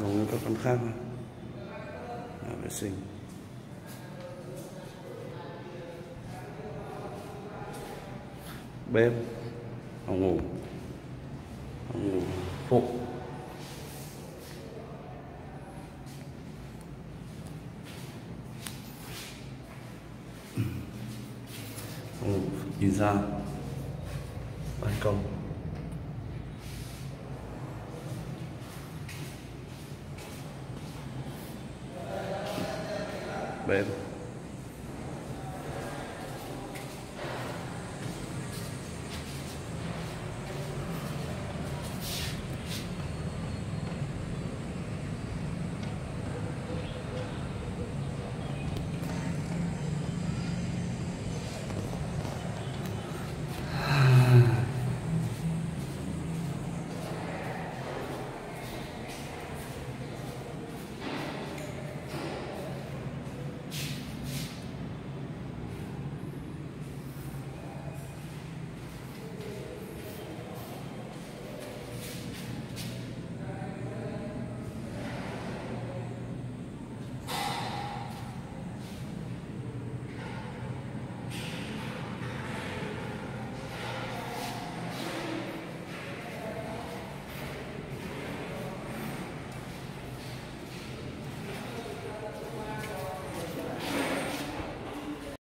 giống như các con khác thôi. Nhà vệ sinh. Bếp, phòng ngủ. Phòng ngủ. Phụ. Phòng ngủ. Nhìn ra. Ban công. babe.